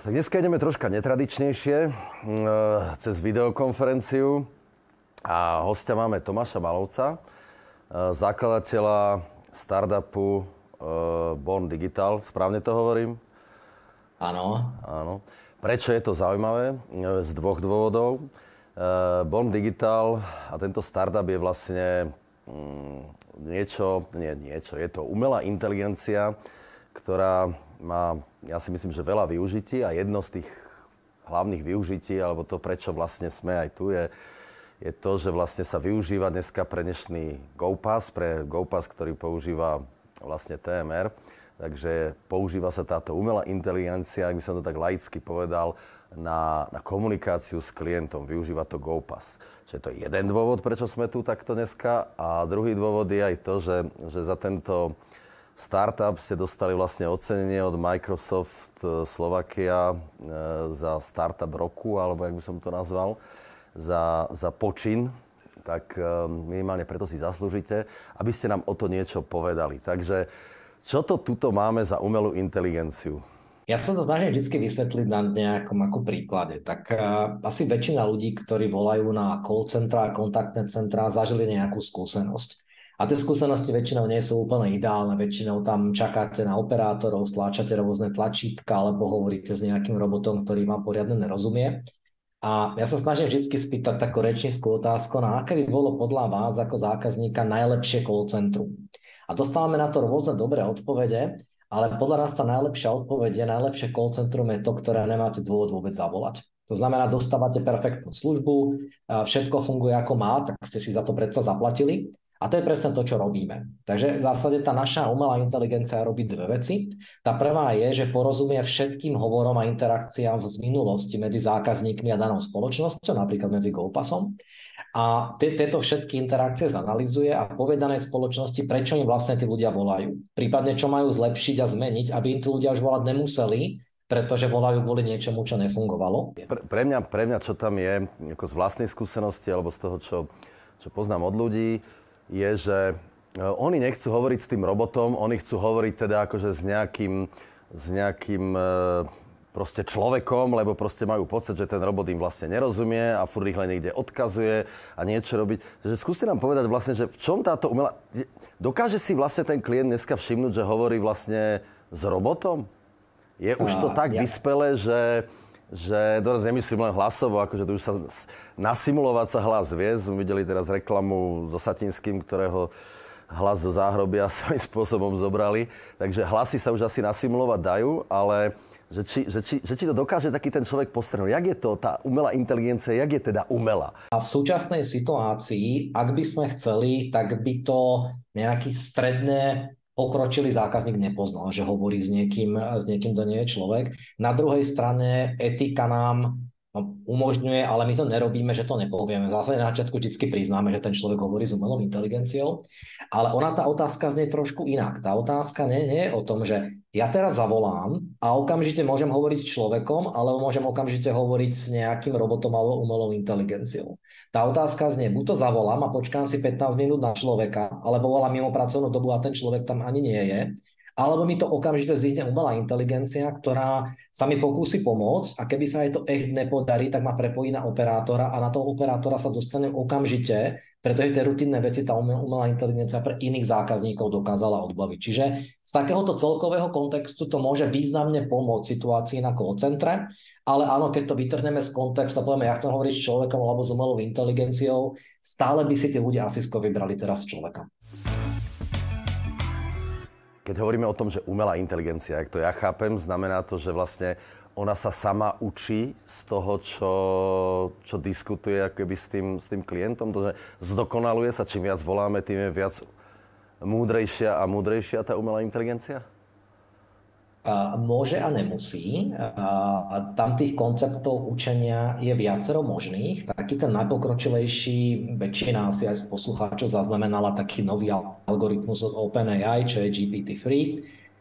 Tak dneska ideme troška netradičnejšie, cez videokonferenciu. A hostia máme Tomáša Malovca, zakladateľa startupu Born Digital. Správne to hovorím? Áno. Áno. Prečo je to zaujímavé? Z dvoch dôvodov. Born Digital a tento startup je vlastne mm, niečo, nie niečo, je to umelá inteligencia, ktorá má, ja si myslím, že veľa využití a jedno z tých hlavných využití, alebo to, prečo vlastne sme aj tu, je, je to, že vlastne sa využíva dneska pre dnešný GoPass, pre GoPass, ktorý používa vlastne TMR. Takže používa sa táto umelá inteligencia, ak by som to tak laicky povedal, na, na komunikáciu s klientom. Využíva to GoPass. Čiže to je jeden dôvod, prečo sme tu takto dneska. A druhý dôvod je aj to, že, že za tento startup ste dostali vlastne ocenenie od Microsoft e, Slovakia e, za startup roku, alebo jak by som to nazval, za, za počin. Tak e, minimálne preto si zaslúžite, aby ste nám o to niečo povedali. Takže čo to tuto máme za umelú inteligenciu? Ja sa to snažím vždy vysvetliť na nejakom ako príklade. Tak uh, asi väčšina ľudí, ktorí volajú na call centra a kontaktné centra, zažili nejakú skúsenosť. A tie skúsenosti väčšinou nie sú úplne ideálne. Väčšinou tam čakáte na operátorov, stláčate rôzne tlačítka alebo hovoríte s nejakým robotom, ktorý vám poriadne nerozumie. A ja sa snažím vždy spýtať takú rečnickú otázku, na aké by bolo podľa vás ako zákazníka najlepšie call centrum. A dostávame na to rôzne dobré odpovede, ale podľa nás tá najlepšia odpoveď je, najlepšie call centrum je to, ktoré nemáte dôvod vôbec zavolať. To znamená, dostávate perfektnú službu, všetko funguje ako má, tak ste si za to predsa zaplatili a to je presne to, čo robíme. Takže v zásade tá naša umelá inteligencia robí dve veci. Tá prvá je, že porozumie všetkým hovorom a interakciám z minulosti medzi zákazníkmi a danou spoločnosťou, napríklad medzi GoPasom. A tieto všetky interakcie zanalizuje a povie danej spoločnosti, prečo im vlastne tí ľudia volajú. Prípadne, čo majú zlepšiť a zmeniť, aby im tí ľudia už volať nemuseli, pretože volajú kvôli niečomu, čo nefungovalo. Pre, pre, mňa, pre mňa, čo tam je, ako z vlastnej skúsenosti alebo z toho, čo, čo poznám od ľudí, je, že e, oni nechcú hovoriť s tým robotom, oni chcú hovoriť teda akože s nejakým, s nejakým e, proste človekom, lebo proste majú pocit, že ten robot im vlastne nerozumie a furt rýchle niekde odkazuje a niečo robiť. Takže skúste nám povedať vlastne, že v čom táto umelá... Dokáže si vlastne ten klient dneska všimnúť, že hovorí vlastne s robotom? Je už to tak ja. vyspelé, že že doraz nemyslím len hlasovo, akože tu už sa nasimulovať sa hlas vie. Sme videli teraz reklamu so Satinským, ktorého hlas zo záhrobia svojím spôsobom zobrali. Takže hlasy sa už asi nasimulovať dajú, ale že či, že, či, že či to dokáže taký ten človek postrhnúť. Jak je to, tá umelá inteligencia, jak je teda umelá? A v súčasnej situácii, ak by sme chceli, tak by to nejaký stredne pokročilý zákazník nepoznal, že hovorí s niekým, s niekým, kto nie je človek. Na druhej strane etika nám umožňuje, ale my to nerobíme, že to nepovieme. V zásade na začiatku vždy priznáme, že ten človek hovorí s umelou inteligenciou, ale ona tá otázka znie trošku inak. Tá otázka nie, nie je o tom, že ja teraz zavolám a okamžite môžem hovoriť s človekom, alebo môžem okamžite hovoriť s nejakým robotom alebo umelou inteligenciou. Tá otázka znie, buď to zavolám a počkám si 15 minút na človeka, alebo volám mimo pracovnú dobu a ten človek tam ani nie je, alebo mi to okamžite zvýhne umelá inteligencia, ktorá sa mi pokúsi pomôcť a keby sa jej to echt nepodarí, tak ma prepojí na operátora a na toho operátora sa dostanem okamžite pretože tie rutinné veci tá umelá inteligencia pre iných zákazníkov dokázala odbaviť. Čiže z takéhoto celkového kontextu to môže významne pomôcť situácii na call centre, ale áno, keď to vytrhneme z kontextu a povieme, ja chcem hovoriť s človekom alebo s umelou inteligenciou, stále by si tie ľudia asi vybrali teraz človeka. Keď hovoríme o tom, že umelá inteligencia, ak to ja chápem, znamená to, že vlastne ona sa sama učí z toho, čo, čo diskutuje akoby s, tým, s tým klientom. To, že zdokonaluje sa, čím viac voláme, tým je viac múdrejšia a múdrejšia tá umelá inteligencia? Môže a nemusí. Tam tých konceptov učenia je viacero možných. Taký ten najpokročilejší, väčšina asi aj z poslucháčov zaznamenala taký nový algoritmus od OpenAI, čo je GPT-3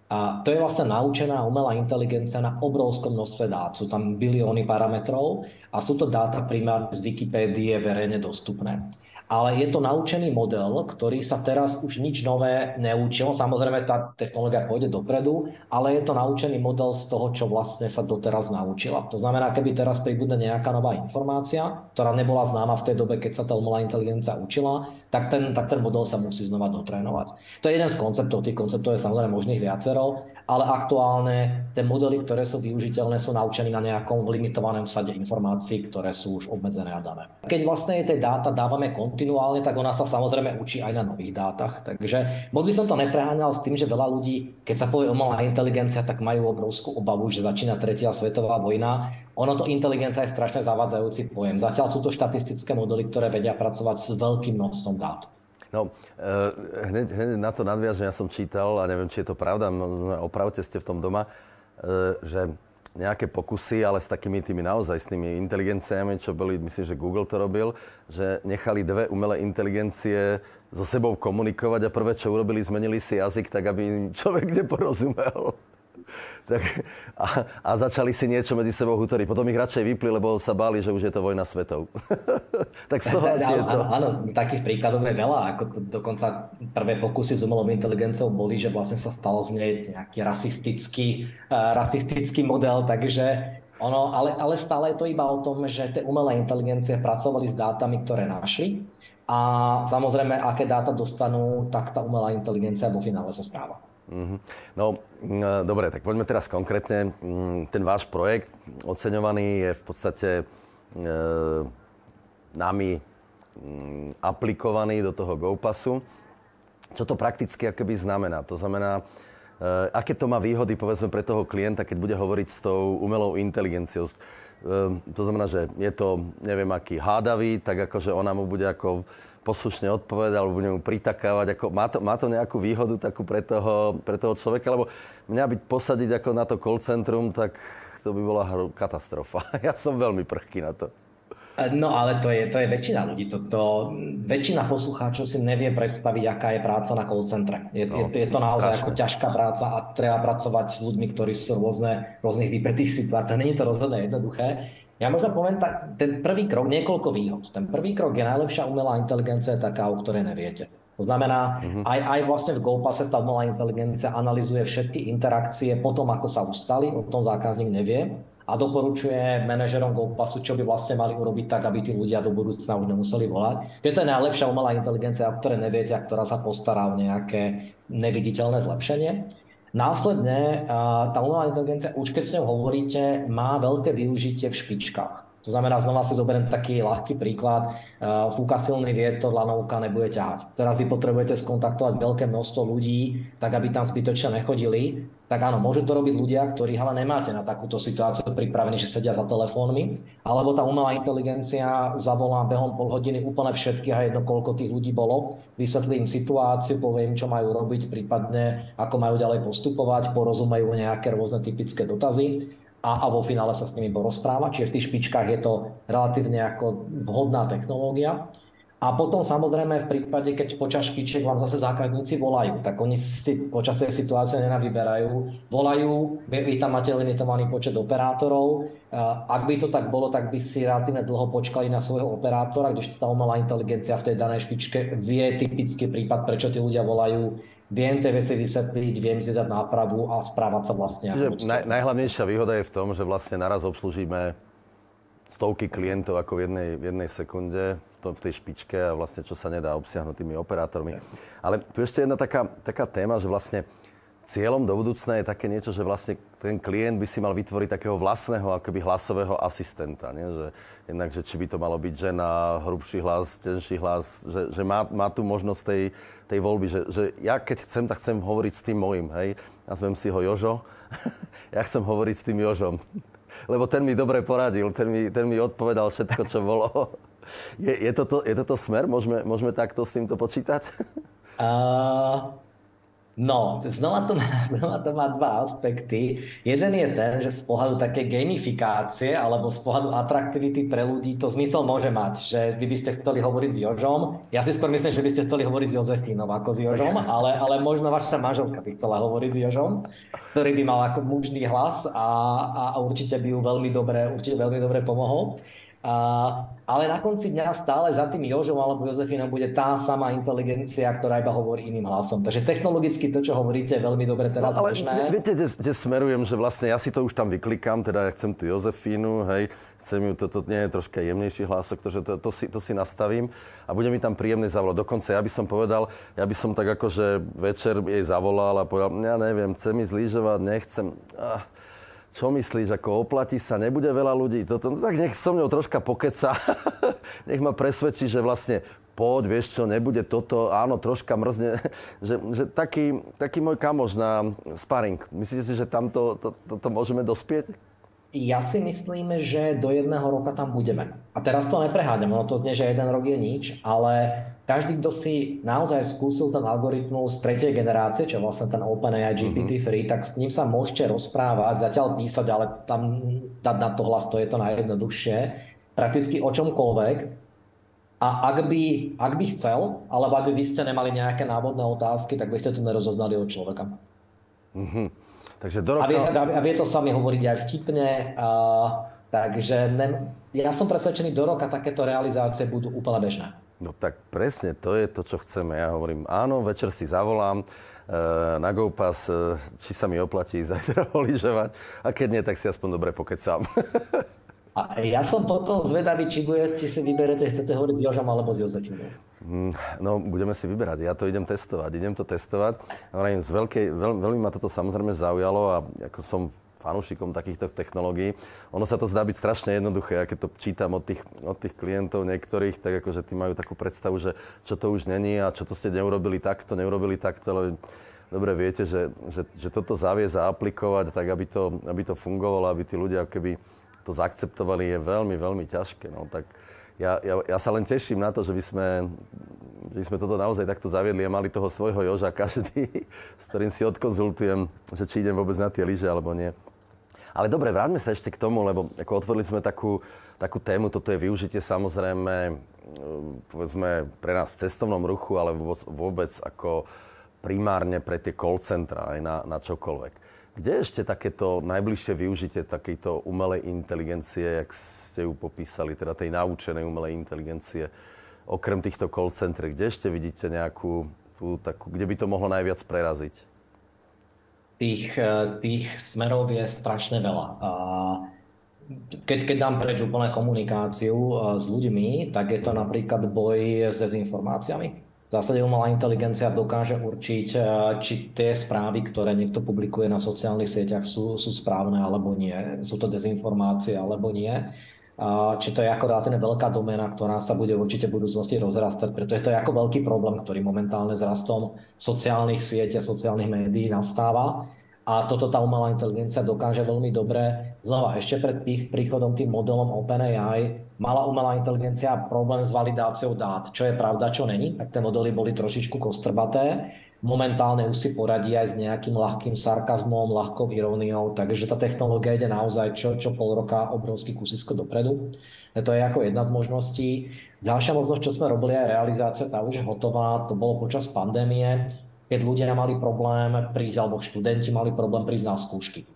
a to je vlastne naučená umelá inteligencia na obrovskom množstve dát. Sú tam bilióny parametrov a sú to dáta primárne z Wikipédie verejne dostupné. Ale je to naučený model, ktorý sa teraz už nič nové neučil. Samozrejme, tá technológia pôjde dopredu, ale je to naučený model z toho, čo vlastne sa doteraz naučila. To znamená, keby teraz pribudne nejaká nová informácia, ktorá nebola známa v tej dobe, keď sa tá umelá inteligencia učila, tak ten, tak ten model sa musí znova dotrénovať. To je jeden z konceptov, tých konceptov je samozrejme možných viacero, ale aktuálne tie modely, ktoré sú využiteľné, sú naučení na nejakom limitovanom sade informácií, ktoré sú už obmedzené a dané. Keď vlastne tie dáta dávame kontinuálne, tak ona sa samozrejme učí aj na nových dátach. Takže moc by som to nepreháňal s tým, že veľa ľudí, keď sa povie umelá inteligencia, tak majú obrovskú obavu, že začína tretia svetová vojna. Ono to inteligencia je strašne zavádzajúci pojem. Zatiaľ sú to štatistické modely, ktoré vedia pracovať s veľkým množstvom dát. No, eh, hneď, hneď na to nadviažem, ja som čítal, a neviem, či je to pravda, opravte ste v tom doma, eh, že nejaké pokusy, ale s takými tými naozaj s tými inteligenciami, čo boli, myslím, že Google to robil, že nechali dve umelé inteligencie so sebou komunikovať a prvé, čo urobili, zmenili si jazyk tak, aby im človek neporozumel tak, a, a začali si niečo medzi sebou hutoriť. Potom ich radšej vypli, lebo sa báli, že už je to vojna svetov. tak z toho asi je to. Áno, takých príkladov je veľa. Ako to, dokonca prvé pokusy s umelou inteligenciou boli, že vlastne sa stal z nej nejaký rasistický, uh, rasistický model, takže ono, ale, ale stále je to iba o tom, že tie umelé inteligencie pracovali s dátami, ktoré našli a samozrejme, aké dáta dostanú, tak tá umelá inteligencia vo finále sa správa. Mm-hmm. No, mm, dobre, tak poďme teraz konkrétne. Mm, ten váš projekt oceňovaný je v podstate e, nami mm, aplikovaný do toho GoPassu. Čo to prakticky akoby znamená? To znamená, e, aké to má výhody, povedzme, pre toho klienta, keď bude hovoriť s tou umelou inteligenciou. E, to znamená, že je to, neviem, aký hádavý, tak akože ona mu bude ako poslušne odpovedať alebo budem mu pritakávať. Ako, má, to, má to nejakú výhodu takú pre toho, pre toho človeka? Lebo mňa byť posadiť ako na to call centrum, tak to by bola katastrofa. Ja som veľmi prchký na to. No ale to je, to je väčšina ľudí. To, to, väčšina poslucháčov si nevie predstaviť, aká je práca na call centre. Je, no, je, je to naozaj ako ťažká práca a treba pracovať s ľuďmi, ktorí sú rôzne, rôznych vypetých situáciách. Není to rozhodne jednoduché. Ja možno poviem tak, ten prvý krok, niekoľko výhod. Ten prvý krok je najlepšia umelá inteligencia taká, o ktorej neviete. To znamená, uh-huh. aj, aj vlastne v GoPase tá umelá inteligencia analizuje všetky interakcie potom, ako sa ustali, o tom zákazník nevie a doporučuje manažerom GoPasu, čo by vlastne mali urobiť tak, aby tí ľudia do budúcna už nemuseli volať. Že to je najlepšia umelá inteligencia, o ktorej neviete a ktorá sa postará o nejaké neviditeľné zlepšenie. Následne tá umelá inteligencia, už keď s ňou hovoríte, má veľké využitie v špičkách. To znamená, znova si zoberiem taký ľahký príklad. Fúka silný vietor, lanovka nebude ťahať. Teraz vy potrebujete skontaktovať veľké množstvo ľudí, tak aby tam zbytočne nechodili tak áno, môžu to robiť ľudia, ktorí ale nemáte na takúto situáciu pripravení, že sedia za telefónmi, alebo tá umelá inteligencia zavolá behom pol hodiny úplne všetkých a jedno, koľko tých ľudí bolo, vysvetlí im situáciu, poviem, čo majú robiť, prípadne ako majú ďalej postupovať, porozumejú nejaké rôzne typické dotazy a, a vo finále sa s nimi porozpráva. Čiže v tých špičkách je to relatívne ako vhodná technológia. A potom samozrejme v prípade, keď počas špičiek vám zase zákazníci volajú, tak oni si počas tej situácie nenavyberajú. Volajú, vy tam máte limitovaný počet operátorov. Ak by to tak bolo, tak by si relatívne dlho počkali na svojho operátora, když tá umelá inteligencia v tej danej špičke vie typický prípad, prečo tí ľudia volajú, viem tie veci vysvetliť, viem si dať nápravu a správať sa vlastne. Čiže naj, najhlavnejšia výhoda je v tom, že vlastne naraz obslužíme stovky klientov ako v jednej, v jednej sekunde to, v tej špičke a vlastne čo sa nedá obsiahnuť tými operátormi. Ale tu ešte jedna taká, taká téma, že vlastne cieľom do budúcna je také niečo, že vlastne ten klient by si mal vytvoriť takého vlastného akoby hlasového asistenta. Nie? Že, jednak, že či by to malo byť žena, hrubší hlas, tenší hlas, že, že má, má tu možnosť tej, tej voľby, že, že ja keď chcem, tak chcem hovoriť s tým mojim, hej. Nazvem si ho Jožo. ja chcem hovoriť s tým Jožom. Lebo ten mi dobre poradil, ten mi, ten mi odpovedal všetko, čo bolo. Je, je, toto, je toto smer? Môžeme, môžeme takto s týmto počítať? Uh, no, znova to, má, znova to má dva aspekty. Jeden je ten, že z pohľadu také gamifikácie alebo z pohľadu atraktivity pre ľudí to zmysel môže mať, že vy by ste chceli hovoriť s Jožom. Ja si skôr myslím, že by ste chceli hovoriť s Jozefínom ako s Jožom, ale, ale možno vaša manželka by chcela hovoriť s Jožom, ktorý by mal ako mužný hlas a, a, a určite by ju veľmi dobre, určite veľmi dobre pomohol. A, ale na konci dňa stále za tým Jožom alebo Jozefínom bude tá sama inteligencia, ktorá iba hovorí iným hlasom. Takže technologicky to, čo hovoríte, je veľmi dobre teraz no, ale bežné. Viete, kde, kde smerujem, že vlastne ja si to už tam vyklikám, teda ja chcem tú Jozefínu, hej, chcem ju, toto nie je troška jemnejší hlasok, to, že to, to, si, to si nastavím a bude mi tam príjemný zavolať. Dokonca ja by som povedal, ja by som tak akože večer jej zavolal a povedal, ja neviem, chcem ísť lyžovať, nechcem. Ah čo myslíš, ako oplatí sa, nebude veľa ľudí, toto, no tak nech so mnou troška pokeca, nech ma presvedčí, že vlastne poď, vieš čo, nebude toto, áno, troška mrzne, že, že taký, taký môj kamoš na sparring, myslíte si, že tam to, to, to môžeme dospieť? Ja si myslím, že do jedného roka tam budeme. A teraz to nepreháňam, ono to znie, že jeden rok je nič, ale každý, kto si naozaj skúsil ten algoritmus tretej generácie, čo je vlastne ten OpenAI GPT-3, mm-hmm. tak s ním sa môžete rozprávať, zatiaľ písať, ale tam dať na to hlas, to je to najjednoduchšie, prakticky o čomkoľvek. A ak by, ak by chcel, alebo ak by vy ste nemali nejaké návodné otázky, tak by ste to nerozoznali od človeka. Mm-hmm. Takže do roka... a, vie, a vie to sami hovoriť aj vtipne. A, takže ne, ja som presvedčený, do roka takéto realizácie budú úplne bežné. No tak presne, to je to, čo chceme. Ja hovorím, áno, večer si zavolám e, na GoPass, e, či sa mi oplatí zajtra lyžovať. A keď nie, tak si aspoň dobre pokecám. A ja som potom zvedavý, či, bude, či si vyberete, chcete hovoriť s Jožom alebo s Jozefínou. Mm, no, budeme si vyberať. Ja to idem testovať. Idem to testovať. Z veľkej, veľ, veľmi ma toto samozrejme zaujalo a ako som fanúšikom takýchto technológií. Ono sa to zdá byť strašne jednoduché, a keď to čítam od tých, od tých klientov niektorých, tak akože tí majú takú predstavu, že čo to už není a čo to ste neurobili takto, neurobili takto, ale dobre viete, že, že, že toto zaviesť a aplikovať tak, aby to, aby to fungovalo, aby tí ľudia keby to zaakceptovali, je veľmi, veľmi ťažké. No, tak ja, ja, ja sa len teším na to, že by sme, že by sme toto naozaj takto zaviedli a mali toho svojho Joža každý, s ktorým si odkonzultujem, že či idem vôbec na tie lyže alebo nie. Ale dobre, vráťme sa ešte k tomu, lebo ako otvorili sme takú, takú tému, toto je využitie samozrejme, povedzme, pre nás v cestovnom ruchu, ale vôbec ako primárne pre tie call centra aj na, na čokoľvek. Kde ešte takéto najbližšie využitie takejto umelej inteligencie, jak ste ju popísali, teda tej naučenej umelej inteligencie, okrem týchto call center, kde ešte vidíte nejakú tú takú, kde by to mohlo najviac preraziť? tých, eh, tých smerov je strašne veľa. Keď, keď dám preč úplne komunikáciu eh, s ľuďmi, tak je to napríklad boj s dezinformáciami. V zásade umelá inteligencia dokáže určiť, eh, či tie správy, ktoré niekto publikuje na sociálnych sieťach, sú, sú správne alebo nie. Sú to dezinformácie alebo nie či to je ako relatívne veľká doména, ktorá sa bude určite v budúcnosti rozrastať, pretože to je ako veľký problém, ktorý momentálne s rastom sociálnych sietí a sociálnych médií nastáva. A toto tá umelá inteligencia dokáže veľmi dobre. Znova, ešte pred tých príchodom tým modelom OpenAI mala umelá inteligencia problém s validáciou dát, čo je pravda, čo není. Tak tie modely boli trošičku kostrbaté momentálne už si poradí aj s nejakým ľahkým sarkazmom, ľahkou iróniou, takže tá technológia ide naozaj čo, čo pol roka obrovský kusisko dopredu. To je ako jedna z možností. Ďalšia možnosť, čo sme robili aj realizácia, tá už je hotová, to bolo počas pandémie, keď ľudia mali problém prísť, alebo študenti mali problém prísť na skúšky.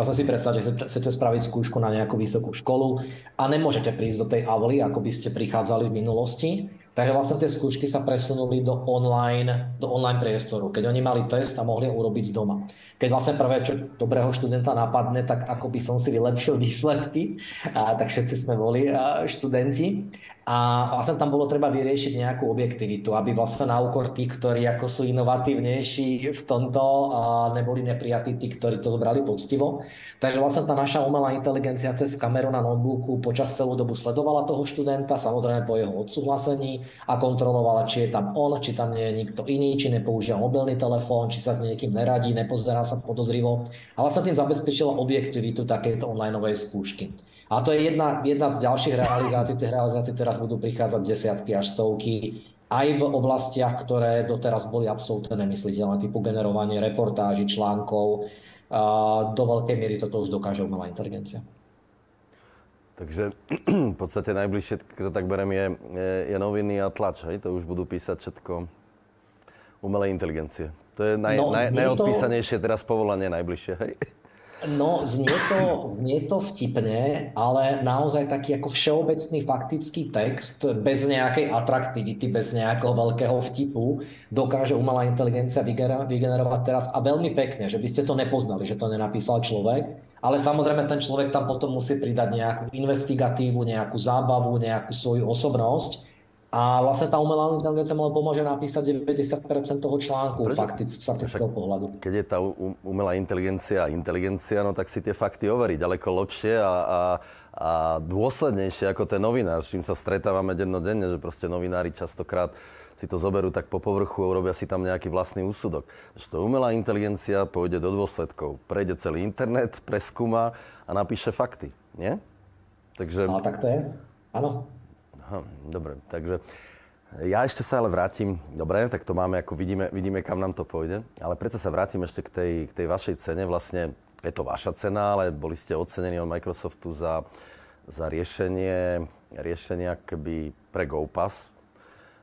Sa si predstav, že chcete spraviť skúšku na nejakú vysokú školu a nemôžete prísť do tej avly, ako by ste prichádzali v minulosti, Takže vlastne tie skúšky sa presunuli do online, do online priestoru. Keď oni mali test a mohli ho urobiť z doma. Keď vlastne prvé, čo dobrého študenta napadne, tak ako by som si vylepšil výsledky, a tak všetci sme boli študenti. A vlastne tam bolo treba vyriešiť nejakú objektivitu, aby vlastne na úkor tých, ktorí ako sú inovatívnejší v tomto, neboli neprijatí tí, ktorí to zobrali poctivo. Takže vlastne tá naša umelá inteligencia cez kameru na notebooku počas celú dobu sledovala toho študenta, samozrejme po jeho odsúhlasení a kontrolovala, či je tam on, či tam nie je nikto iný, či nepoužíva mobilný telefón, či sa s niekým neradí, nepozerá sa podozrivo. A vlastne tým zabezpečila objektivitu takéto online skúšky. A to je jedna, jedna z ďalších realizácií. Tie realizácie teraz budú prichádzať desiatky až stovky aj v oblastiach, ktoré doteraz boli absolútne nemysliteľné, typu generovanie reportáží, článkov. A do veľkej miery toto už dokáže umelá inteligencia. Takže v podstate najbližšie, keď to tak berem, je, je, je noviny a tlač. Hej? To už budú písať všetko umelej inteligencie. To je naj, no, naj, najodpísanejšie to... teraz povolanie najbližšie. Hej? No, znie to, znie to vtipne, ale naozaj taký ako všeobecný faktický text bez nejakej atraktivity, bez nejakého veľkého vtipu dokáže umelá inteligencia vygenerovať teraz. A veľmi pekne, že by ste to nepoznali, že to nenapísal človek, ale samozrejme ten človek tam potom musí pridať nejakú investigatívu, nejakú zábavu, nejakú svoju osobnosť a vlastne tá umelá inteligencia mu pomôže napísať 90% toho článku faktic, z faktického pohľadu. Keď je tá umelá inteligencia inteligencia, no tak si tie fakty overí ďaleko lepšie a, a, a dôslednejšie ako ten novinár, s čím sa stretávame dennodenne, že proste novinári častokrát si to zoberú tak po povrchu a urobia si tam nejaký vlastný úsudok. Že to umelá inteligencia pôjde do dôsledkov. Prejde celý internet, preskúma a napíše fakty. Nie? Takže... A tak to je. Áno. Dobre, takže ja ešte sa ale vrátim, dobre, tak to máme, ako vidíme, vidíme, kam nám to pôjde, ale preto sa vrátim ešte k tej, k tej vašej cene. Vlastne je to vaša cena, ale boli ste ocenení od Microsoftu za, za riešenie, riešenie akoby pre GoPass,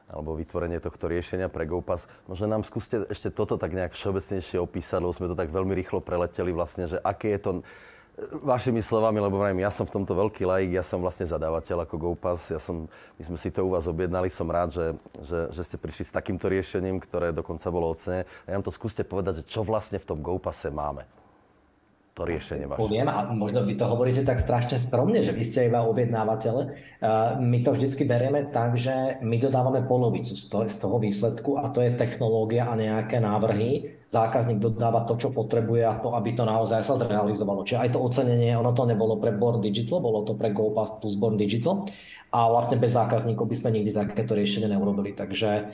alebo vytvorenie tohto riešenia pre GoPass. Možno nám skúste ešte toto tak nejak všeobecnejšie opísať, lebo sme to tak veľmi rýchlo preleteli vlastne, že aké je to Vašimi slovami, lebo vrajím, ja som v tomto veľký laik, ja som vlastne zadávateľ ako GoPass, ja som, my sme si to u vás objednali, som rád, že, že, že ste prišli s takýmto riešením, ktoré dokonca bolo ocenené. A nám to skúste povedať, že čo vlastne v tom GoPasse máme to riešenie vaše? Poviem, a možno vy to hovoríte tak strašne skromne, že vy ste iba objednávateľ. My to vždycky berieme tak, že my dodávame polovicu z toho, výsledku a to je technológia a nejaké návrhy. Zákazník dodáva to, čo potrebuje a to, aby to naozaj sa zrealizovalo. Čiže aj to ocenenie, ono to nebolo pre Born Digital, bolo to pre GoPass plus Born Digital a vlastne bez zákazníkov by sme nikdy takéto riešenie neurobili. Takže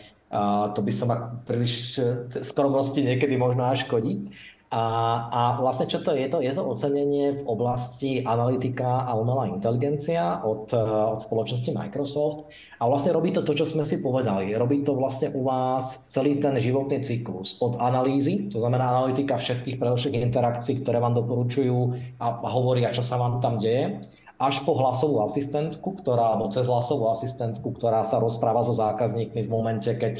to by som príliš skromnosti niekedy možno až škodí. A, a vlastne čo to je? To je to ocenenie v oblasti analytika a umelá inteligencia od, eh, od spoločnosti Microsoft. A vlastne robí to to, čo sme si povedali. Robí to vlastne u vás celý ten životný cyklus. Od analýzy, to znamená analytika všetkých predošlých interakcií, ktoré vám doporučujú a hovoria, čo sa vám tam deje až po hlasovú asistentku, ktorá, alebo cez hlasovú asistentku, ktorá sa rozpráva so zákazníkmi v momente, keď,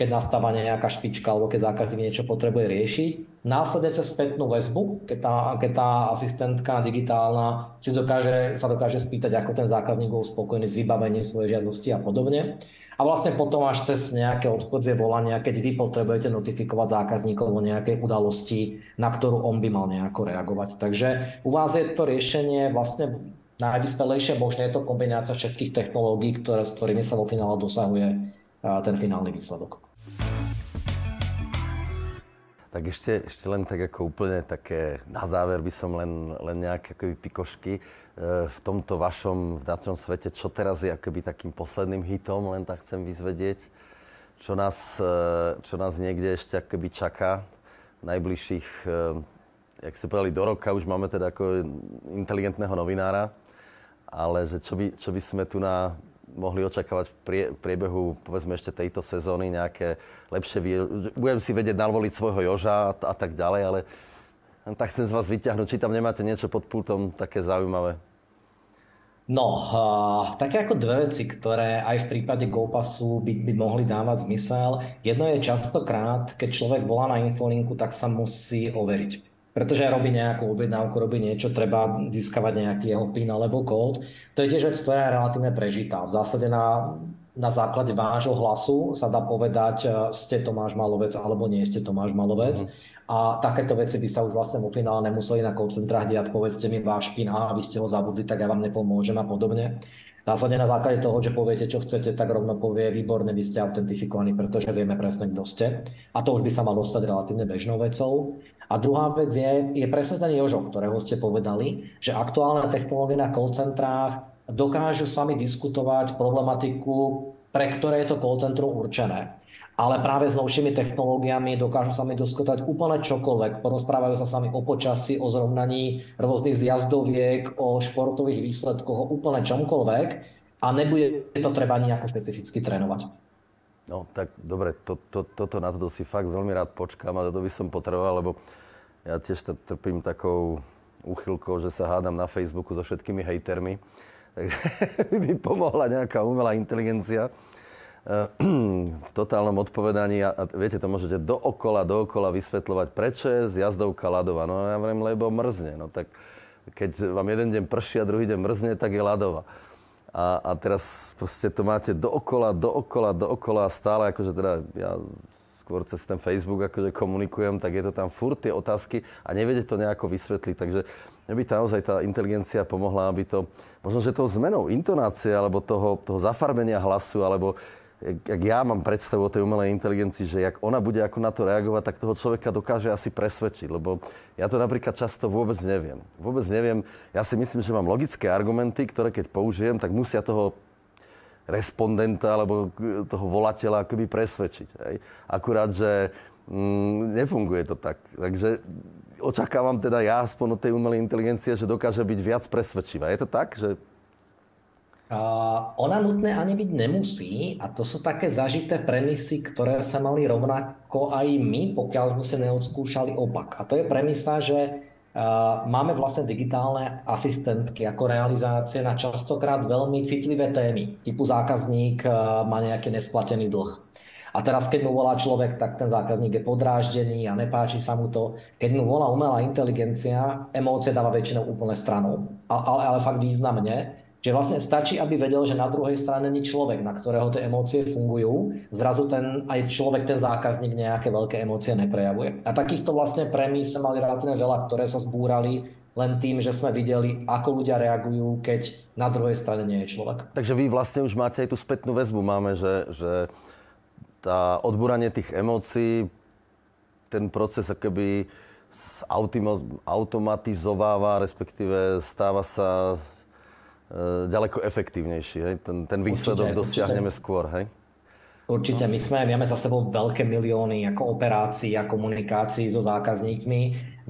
keď nastáva nejaká špička alebo keď zákazník niečo potrebuje riešiť. Následne cez spätnú väzbu, keď tá, keď tá asistentka digitálna si dokáže, sa dokáže spýtať, ako ten zákazník bol spokojný s vybavením svojej žiadosti a podobne. A vlastne potom až cez nejaké odchodzie volania, keď vy potrebujete notifikovať zákazníkov o nejakej udalosti, na ktorú on by mal nejako reagovať. Takže u vás je to riešenie vlastne najvyspelejšie možné je to kombinácia všetkých technológií, ktoré, s ktorými sa vo finále dosahuje ten finálny výsledok. Tak ešte, ešte len tak ako úplne také, na záver by som len, len nejaké akoby pikošky e, v tomto vašom vnútornom svete, čo teraz je akoby takým posledným hitom, len tak chcem vyzvedieť, čo nás, e, čo nás niekde ešte akoby čaká najbližších, e, jak ste povedali, do roka už máme teda ako inteligentného novinára, ale že čo by, čo by sme tu na, mohli očakávať v prie, priebehu, povedzme ešte tejto sezóny, nejaké lepšie, budem si vedieť navoliť svojho Joža a, a tak ďalej, ale tak chcem z vás vyťahnuť, či tam nemáte niečo pod pultom také zaujímavé. No, uh, také ako dve veci, ktoré aj v prípade GoPassu by, by mohli dávať zmysel. Jedno je častokrát, keď človek volá na infolinku, tak sa musí overiť pretože robí nejakú objednávku, robí niečo, treba získavať nejaký jeho PIN alebo kód. To je tiež vec, ktorá je relatívne prežitá. V zásade na, na základe vášho hlasu sa dá povedať, e, ste Tomáš Malovec alebo nie ste Tomáš Malovec. Uh-huh. A takéto veci by sa už vlastne vo finále nemuseli na call centrách diať, povedzte mi váš PIN a vy ste ho zabudli, tak ja vám nepomôžem a podobne. Následne na základe toho, že poviete, čo chcete, tak rovno povie, výborne, vy ste autentifikovaní, pretože vieme presne, kto ste. A to už by sa malo stať relatívne bežnou vecou. A druhá vec je, je presne ten Jožo, ktorého ste povedali, že aktuálne technológie na call centrách dokážu s vami diskutovať problematiku, pre ktoré je to call centrum určené. Ale práve s novšími technológiami dokážu sa mi diskutovať úplne čokoľvek. Porozprávajú sa s vami o počasí, o zrovnaní rôznych zjazdoviek, o športových výsledkoch, o úplne čomkoľvek a nebude to treba nejako špecificky trénovať. No tak dobre, to, to, toto na to si fakt veľmi rád počkám a to by som potreboval, lebo ja tiež trpím takou úchylkou, že sa hádam na Facebooku so všetkými hejtermi. Takže by pomohla nejaká umelá inteligencia. v totálnom odpovedaní a, a viete, to môžete dookola, dookola vysvetľovať, prečo je z jazdovka ľadová. No ja viem, lebo mrzne. No tak keď vám jeden deň prší a druhý deň mrzne, tak je ľadová. A, a teraz proste to máte dookola, dookola, dookola stále, akože teda ja skôr cez ten Facebook akože komunikujem, tak je to tam furt tie otázky a neviete to nejako vysvetliť. Takže by naozaj tá inteligencia pomohla, aby to, možno, že tou zmenou intonácie alebo toho, toho zafarbenia hlasu alebo jak ja mám predstavu o tej umelej inteligencii, že jak ona bude ako na to reagovať, tak toho človeka dokáže asi presvedčiť. Lebo ja to napríklad často vôbec neviem. Vôbec neviem. Ja si myslím, že mám logické argumenty, ktoré keď použijem, tak musia toho respondenta alebo toho volateľa akoby presvedčiť. Hej. Akurát, že mm, nefunguje to tak. Takže očakávam teda ja aspoň od tej umelej inteligencie, že dokáže byť viac presvedčivá. Je to tak, že ona nutné ani byť nemusí a to sú také zažité premisy, ktoré sa mali rovnako aj my, pokiaľ sme sa neodskúšali opak. A to je premisa, že uh, máme vlastne digitálne asistentky ako realizácie na častokrát veľmi citlivé témy, typu zákazník uh, má nejaký nesplatený dlh. A teraz, keď mu volá človek, tak ten zákazník je podráždený a nepáči sa mu to. Keď mu volá umelá inteligencia, emócie dáva väčšinou úplne stranou. Ale, ale fakt významne. Že vlastne stačí, aby vedel, že na druhej strane není človek, na ktorého tie emócie fungujú. Zrazu ten, aj človek, ten zákazník nejaké veľké emócie neprejavuje. A takýchto vlastne premís sa mali relatívne veľa, ktoré sa zbúrali len tým, že sme videli, ako ľudia reagujú, keď na druhej strane nie je človek. Takže vy vlastne už máte aj tú spätnú väzbu. Máme, že, že tá odbúranie tých emócií, ten proces akoby automatizováva, respektíve stáva sa ďaleko efektívnejší. Hej? Ten, ten výsledok určite, dosiahneme určite. skôr. Hej? Určite, my sme, máme za sebou veľké milióny ako operácií a komunikácií so zákazníkmi.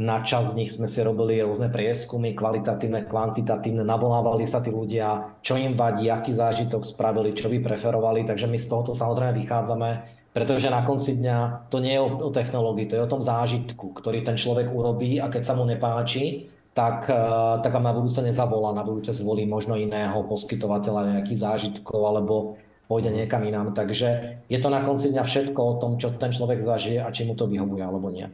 Na čas z nich sme si robili rôzne prieskumy, kvalitatívne, kvantitatívne, navolávali sa tí ľudia, čo im vadí, aký zážitok spravili, čo by preferovali, takže my z tohoto samozrejme vychádzame, pretože na konci dňa to nie je o, o technológii, to je o tom zážitku, ktorý ten človek urobí a keď sa mu nepáči, tak, eh, tak vám na budúce nezavolá, na budúce zvolí možno iného poskytovateľa nejakých zážitkov alebo pôjde niekam inám. Takže je to na konci dňa všetko o tom, čo ten človek zažije a či mu to vyhovuje alebo nie.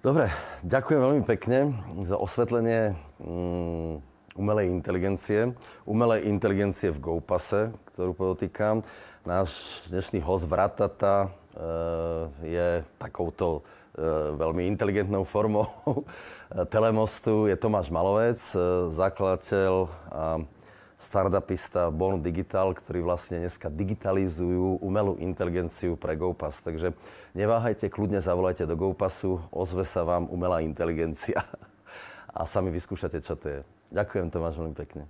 Dobre, ďakujem veľmi pekne za osvetlenie um, umelej inteligencie. Umelej inteligencie v GoPase, ktorú podotýkam. Náš dnešný host Vratata uh, je takouto veľmi inteligentnou formou Telemostu je Tomáš Malovec, e, zakladateľ a startupista Born Digital, ktorí vlastne dneska digitalizujú umelú inteligenciu pre GoPass. Takže neváhajte, kľudne zavolajte do GoPassu, ozve sa vám umelá inteligencia a sami vyskúšate, čo to je. Ďakujem Tomáš veľmi pekne.